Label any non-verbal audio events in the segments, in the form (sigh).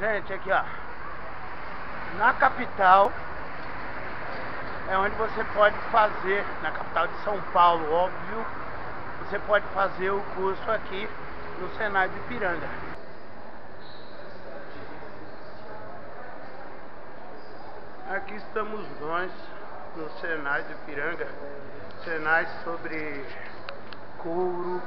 Gente, aqui ó. Na capital é onde você pode fazer, na capital de São Paulo, óbvio, você pode fazer o curso aqui no Senai de Ipiranga. Aqui estamos nós no Senai de Ipiranga, Senai sobre couro,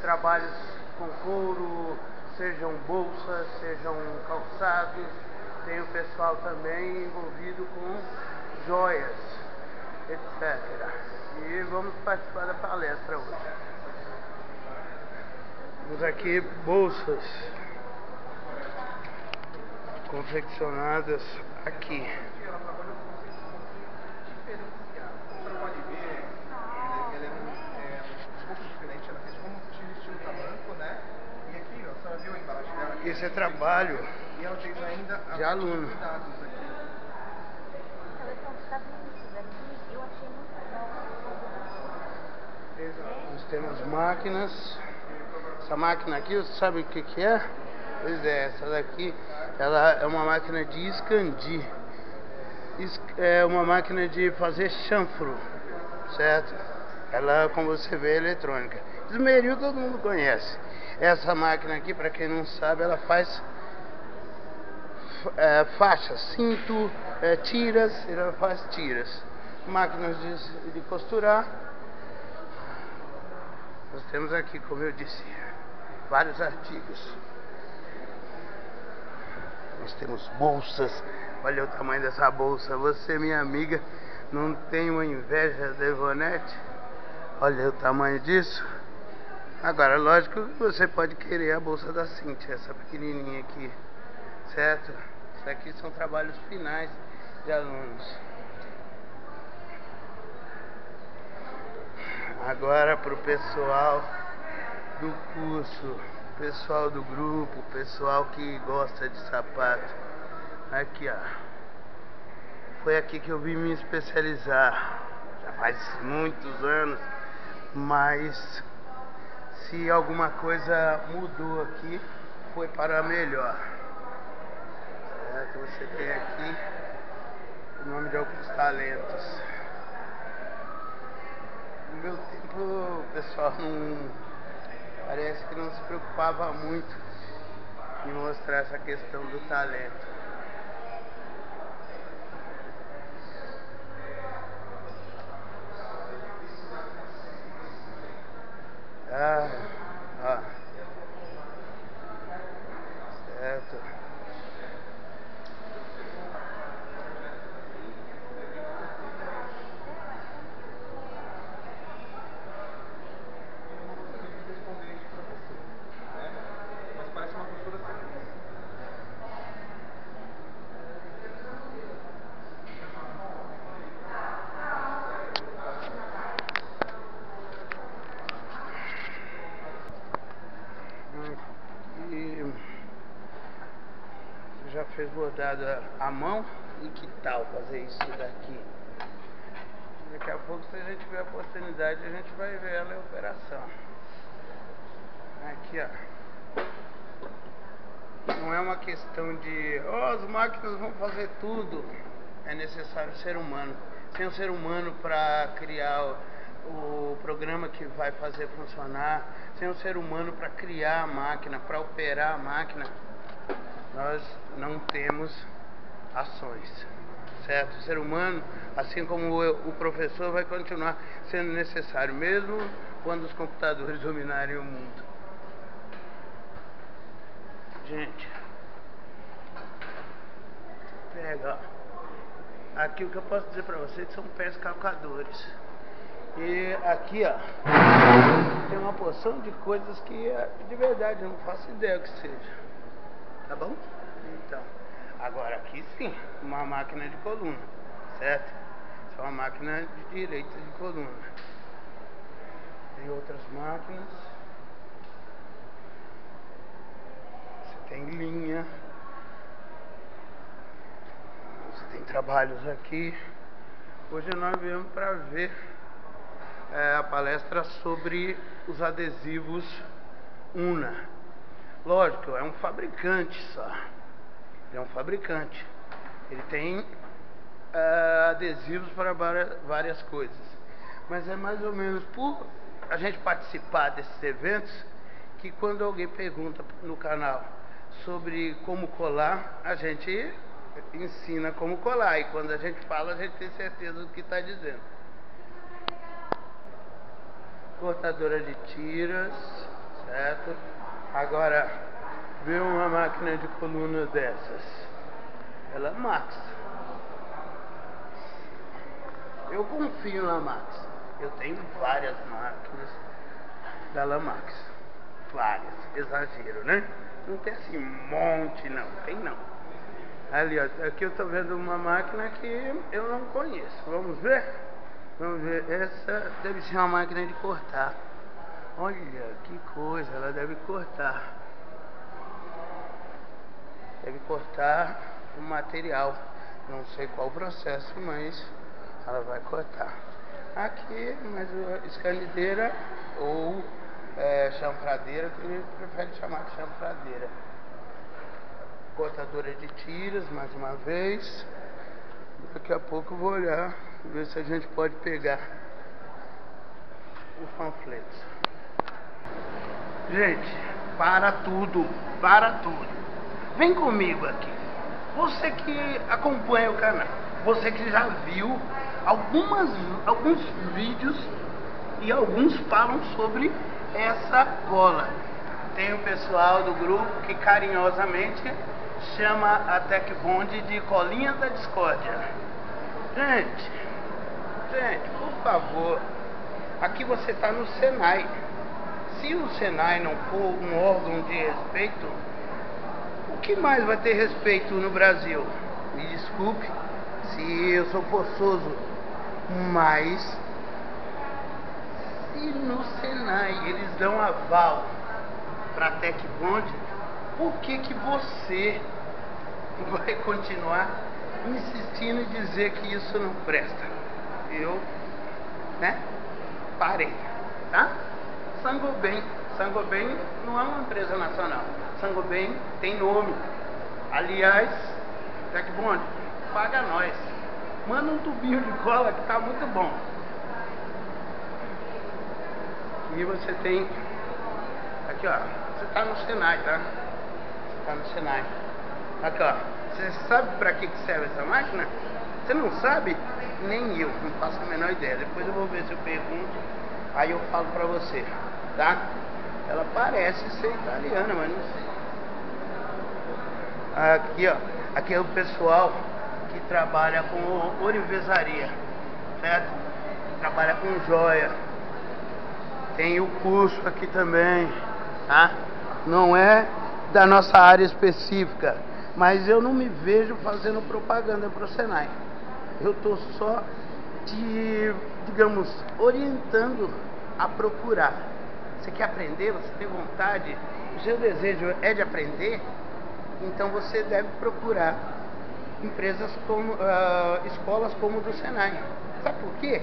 trabalhos com couro, sejam bolsas, sejam calçados, tem o pessoal também envolvido com joias, etc. E vamos participar da palestra hoje. Temos aqui bolsas confeccionadas aqui. Esse é trabalho de aluno. Nós temos máquinas. Essa máquina aqui, você sabe o que, que é? Pois é, essa daqui ela é uma máquina de excandir. É uma máquina de fazer chanfro, certo? Ela, como você vê, é eletrônica. Esmeril todo mundo conhece. Essa máquina aqui, para quem não sabe, ela faz é, faixas, cinto, é, tiras, ela faz tiras. Máquinas de, de costurar. Nós temos aqui, como eu disse, vários artigos. Nós temos bolsas. Olha o tamanho dessa bolsa. Você, minha amiga, não tem uma inveja da Ivonete? Olha o tamanho disso. Agora, lógico que você pode querer a bolsa da Cintia, essa pequenininha aqui, certo? Isso aqui são trabalhos finais de alunos. Agora para o pessoal do curso, pessoal do grupo, pessoal que gosta de sapato. Aqui, ó. Foi aqui que eu vim me especializar. Já faz muitos anos, mas se alguma coisa mudou aqui, foi para melhor. Certo? Você tem aqui o nome de alguns talentos. No meu tempo, o pessoal não. Parece que não se preocupava muito em mostrar essa questão do talento. Ah, ah. Certo. E você já fez bordado à mão? E que tal fazer isso daqui? Daqui a pouco, se a gente tiver a oportunidade, a gente vai ver ela em operação. Aqui, ó. Não é uma questão de, oh, as máquinas vão fazer tudo. É necessário ser humano. Sem o ser humano para criar o, o programa que vai fazer funcionar, sem o ser humano para criar a máquina, para operar a máquina, nós não temos ações. Certo? O ser humano, assim como o, professor, vai continuar sendo necessário, mesmo quando os computadores dominarem o mundo. Gente, pega. Aqui o que eu posso dizer pra vocês são pés calcadores. E aqui, ó, tem uma porção de coisas que de verdade eu não faço ideia o que seja. Tá bom? Então, agora aqui sim, uma máquina de coluna, certo? Isso é uma máquina de direita de coluna. Tem outras máquinas. Você tem linha. Você tem trabalhos aqui. Hoje nós viemos para ver é, a palestra sobre os adesivos Una. Lógico, é um fabricante só. Ele é um fabricante. Ele tem uh, adesivos para várias coisas. Mas é mais ou menos por a gente participar desses eventos que quando alguém pergunta no canal sobre como colar, a gente ensina como colar. E quando a gente fala, a gente tem certeza do que está dizendo. Cortadora de tiras, certo? Agora, vê uma máquina de coluna dessas. Ela é Max. Eu confio na Max. Eu tenho várias máquinas da Lamax. Várias. Exagero, né? Não tem assim um monte não. Tem não. Ali, ó, aqui eu tô vendo uma máquina que eu não conheço. Vamos ver? Vamos ver. Essa deve ser uma máquina de cortar. Olha que coisa, ela deve cortar. Deve cortar o material. Não sei qual o processo, mas ela vai cortar. Aqui, mas escanideira ou é, chanfradeira, que ele prefere chamar de chanfradeira. Cortadora de tiras, mais uma vez. Daqui a pouco eu vou olhar, ver se a gente pode pegar o panfleto. Gente, para tudo, para tudo. Vem comigo aqui. Você que acompanha o canal, você que já viu algumas, alguns vídeos e alguns falam sobre essa bola. Tem o pessoal do grupo que carinhosamente chama a Tech Bond de colinha da discórdia. Gente, gente, por favor, aqui você está no Senai. Se o Senai não for um órgão de respeito, o que mais vai ter respeito no Brasil? Me desculpe se eu sou forçoso mas se no Senai eles dão aval para Tec Bond, por que que você (laughs) vai continuar insistindo em dizer que isso não presta? Eu, né? Parei, tá? Sangobem, Sangobem não é uma empresa nacional. Sangobem tem nome. Aliás, Tec Bond, paga nós. Manda um tubinho de cola que tá muito bom. E você tem. Aqui ó. Você tá no Senai, tá? Você tá no Senai. Aqui ó. Você sabe para que, que serve essa máquina? Você não sabe? Nem eu, não faço a menor ideia. Depois eu vou ver se eu pergunto. Aí eu falo pra você, tá? Ela parece ser italiana, mas não sei. Aqui ó. Aqui é o pessoal que trabalha com orivesaria, certo? Trabalha com joia. Tem o curso aqui também, tá? Não é da nossa área específica, mas eu não me vejo fazendo propaganda para o Senai. Eu estou só te, digamos, orientando a procurar. Você quer aprender? Você tem vontade? O seu desejo é de aprender? Então você deve procurar empresas como uh, escolas como do Senai. Sabe por quê?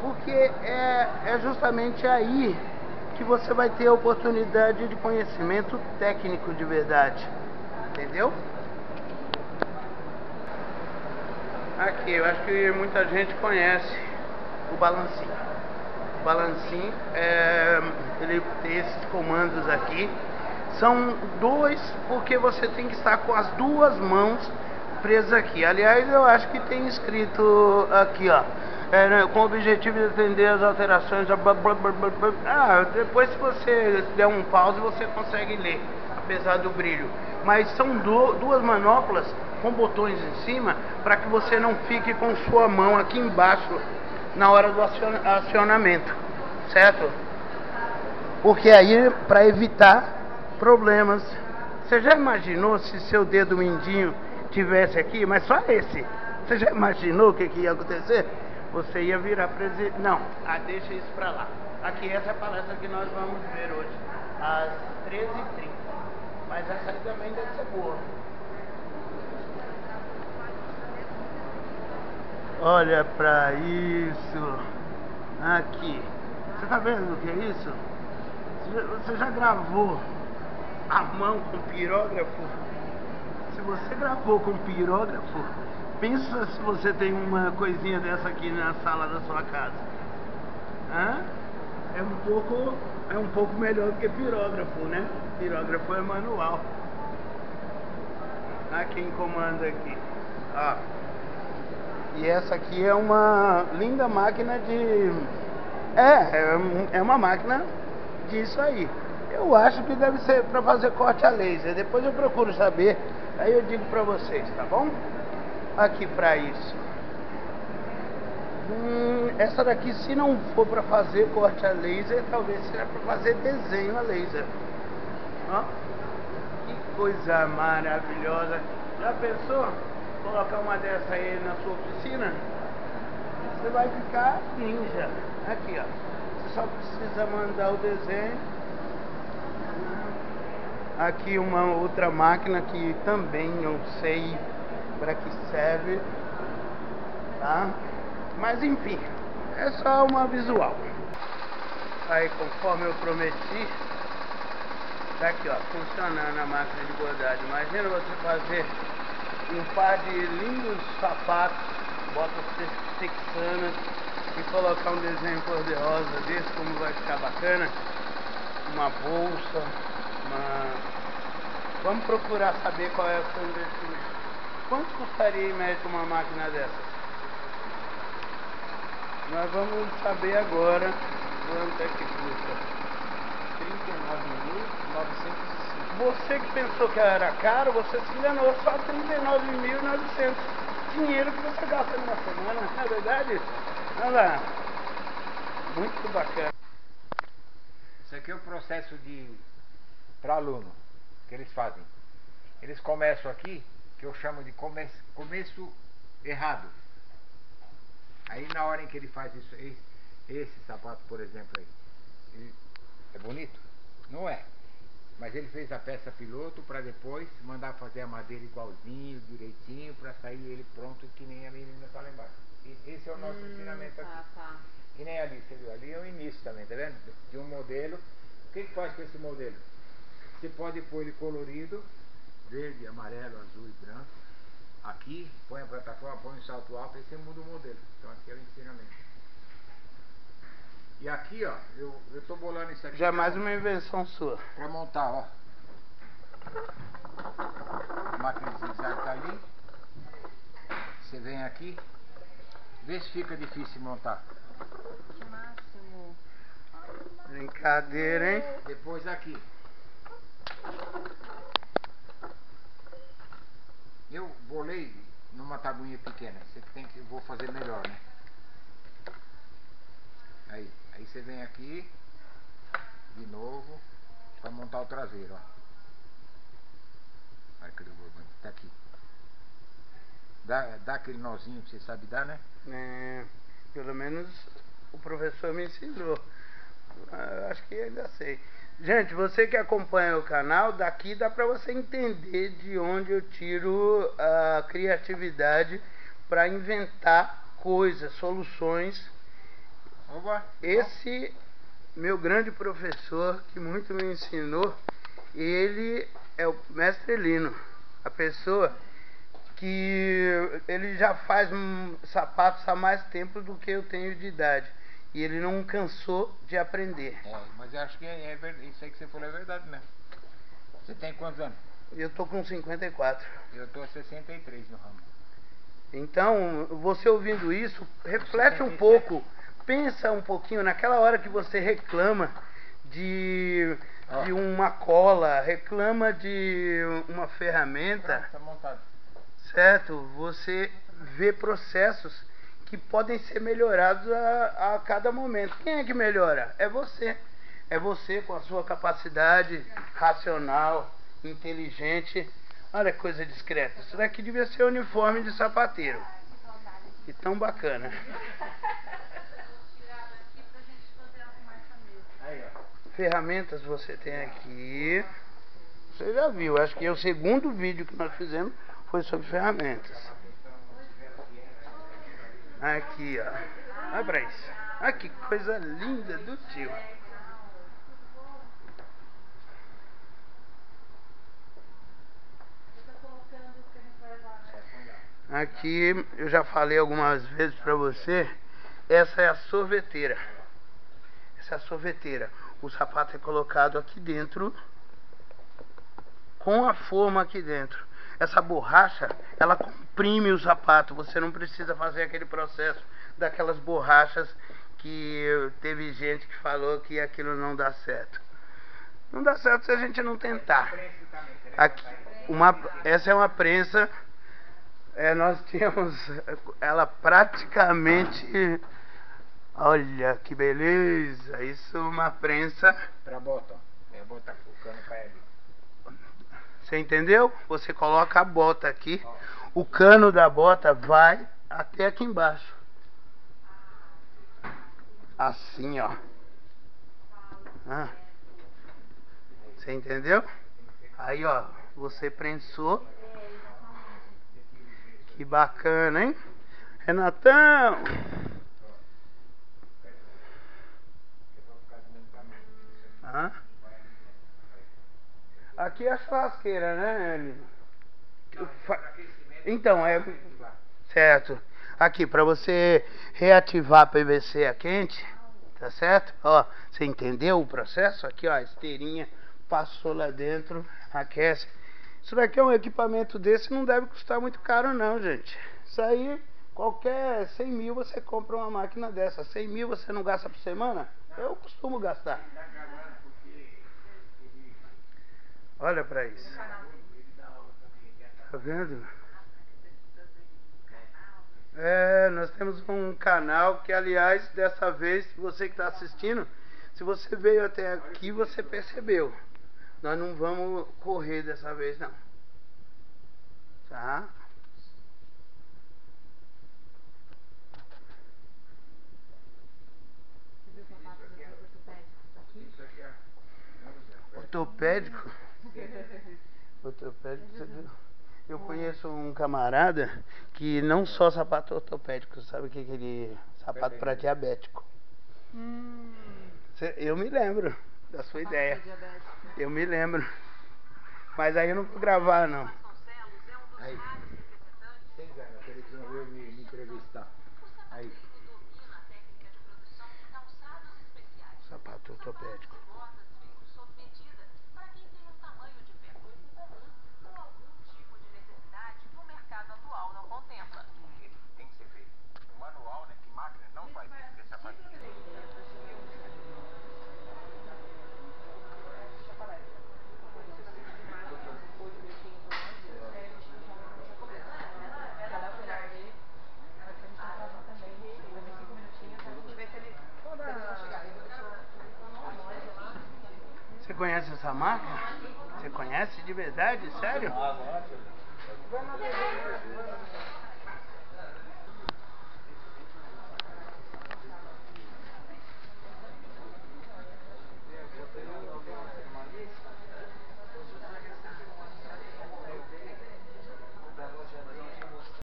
Porque é, é justamente aí que você vai ter a oportunidade de conhecimento técnico de verdade. Entendeu? Aqui, eu acho que muita gente conhece o balancinho. O balancinho, é, ele tem esses comandos aqui. São dois, porque você tem que estar com as duas mãos presa aqui. Aliás, eu acho que tem escrito aqui, ó. É, né, com o objetivo de atender as alterações. Ah, depois se você der um pause você consegue ler, apesar do brilho. Mas são duas manoplas com botões em cima para que você não fique com sua mão aqui embaixo na hora do acionamento, certo? Porque aí para evitar problemas. Você já imaginou se seu dedo mindinho tivesse aqui, mas só esse. Você já imaginou o que, que ia acontecer? Você ia virar presidente. Não, ah, deixa isso pra lá. Aqui, essa é a palestra que nós vamos ver hoje, às 13h30. Mas essa aí também deve ser boa. Olha pra isso. Aqui. Você tá vendo o que é isso? Você já gravou a mão com pirógrafo? se você gravou com pirógrafo, pensa se você tem uma coisinha dessa aqui na sala da sua casa. Hã? É um pouco, é um pouco melhor do que pirógrafo, né? Pirógrafo é manual. Ah, quem comanda aqui. Ó. E essa aqui é uma linda máquina de... É, é uma máquina disso aí. Eu acho que deve ser para fazer corte a laser. Depois eu procuro saber, aí eu digo para vocês, tá bom? Aqui para isso. Hum, essa daqui, se não for para fazer corte a laser, talvez seja para fazer desenho a laser. Ó, que coisa maravilhosa. Já pensou colocar uma dessa aí na sua oficina? Você vai ficar ninja. Aqui, ó. Você só precisa mandar o desenho Aqui uma outra máquina que também não sei para que serve, tá? Mas enfim, é só uma visual. Aí conforme eu prometi, tá aqui ó, funcionando a máquina de bordado. Imagina você fazer um par de lindos sapatos, botas texanas e colocar um desenho cor-de-rosa desse, como vai ficar bacana. Uma bolsa, uma... Vamos procurar saber qual é o seu investimento. Quanto custaria em média uma máquina dessas? Nós vamos saber agora quanto é que custa. 39.905. Você que pensou que era caro, você se enganou. Só 39.900. Dinheiro que você gasta numa semana, não é verdade? Olha lá. Muito bacana. Isso aqui é o processo de para aluno que eles fazem. Eles começam aqui, que eu chamo de começo, começo errado. Aí na hora em que ele faz isso, esse, esse sapato, por exemplo, aí, ele, é bonito? Não é. Mas ele fez a peça piloto para depois mandar fazer a madeira igualzinho, direitinho, para sair ele pronto que nem a menina está lá embaixo. E esse é o nosso hum, ensinamento aqui. Tá, tá. Que nem ali, você viu? Ali é o início também, tá vendo? De um modelo. O que, que faz com esse modelo? Você pode pôr ele colorido, verde, amarelo, azul e branco. Aqui, põe a plataforma, põe o salto alto e você muda o modelo. Então aqui é o ensinamento. E aqui, ó, eu, eu tô bolando isso aqui. Já é mais uma invenção sua. Pra montar, ó. A máquina de zigue-zague tá ali. Você vem aqui. Vê se fica difícil montar. Que máximo. Brincadeira, hein? Depois aqui. Eu bolei numa tabuinha pequena. Você tem que. Vou fazer melhor, né? Aí. Aí você vem aqui. De novo. Pra montar o traseiro, ó. Olha que borboleta. Tá aqui. Dá, dá aquele nozinho que você sabe dar, né? É, pelo menos o professor me ensinou. Acho que ainda sei. Gente, você que acompanha o canal, daqui dá para você entender de onde eu tiro a criatividade para inventar coisas, soluções. Esse meu grande professor que muito me ensinou, ele é o mestre Lino, a pessoa que ele já faz sapatos há mais tempo do que eu tenho de idade. E ele não cansou de aprender. É, mas eu acho que é, é isso aí que você falou é verdade mesmo. Você tem quantos anos? Eu tô com 54. Eu tô 63 no ramo. Então, você ouvindo isso, reflete um pouco, pensa um pouquinho naquela hora que você reclama de, oh. de uma cola, reclama de uma ferramenta. Tá montado. Certo? Você vê processos que podem ser melhorados a, a cada momento. Quem é que melhora? É você. É você com a sua capacidade racional, inteligente. Olha que coisa discreta. Isso daqui devia ser uniforme de sapateiro. Que tão bacana. Ferramentas você tem aqui. Você já viu, acho que é o segundo vídeo que nós fizemos foi sobre ferramentas. Aqui, ó. Olha pra isso. Olha que coisa linda do tio. Aqui eu já falei algumas vezes pra você, essa é a sorveteira. Essa é a sorveteira. O sapato é colocado aqui dentro com a forma aqui dentro. Essa borracha, ela comprime o sapato. Você não precisa fazer aquele processo daquelas borrachas que teve gente que falou que aquilo não dá certo. Não dá certo se a gente não tentar. Aqui, uma, essa é uma prensa. É, nós tínhamos ela praticamente. Olha que beleza! Isso é uma prensa. Pra bota, ó. Botar o cano pra ele. Você entendeu? Você coloca a bota aqui. O cano da bota vai até aqui embaixo. Assim, ó. Ah. Você entendeu? Aí, ó, você prensou. Que bacana, hein? Renatão! Hã? Aqui é a churrasqueira, né, Eli? Então, é. Certo. Aqui, para você reativar a PVC a quente, tá certo? Ó, você entendeu o processo? Aqui, ó, a esteirinha passou lá dentro, aquece. Isso daqui é um equipamento desse, não deve custar muito caro não, gente. Isso aí, qualquer 100 mil você compra uma máquina dessa. 100 mil você não gasta por semana? Eu costumo gastar. Olha pra isso. Tá vendo? É, nós temos um canal que, aliás, dessa vez, você que está assistindo, se você veio até aqui, você percebeu. Nós não vamos correr dessa vez, não. Tá? Ortopédico? (laughs) Ortopédico, você viu? Eu conheço um camarada que não só sapato ortopédico, sabe o que, que ele. Sapato para diabético. Hum, Eu me lembro da sua ideia. Eu me lembro. Mas aí eu não vou gravar não. Aí. Seis anos, que ele não veio me, me entrevistar. Aí. Sapato ortopédico. Tem que ser feito. Manual, né? Que máquina não faz isso, que é sapatinho. Você conhece essa marca? Você conhece de verdade? Sério?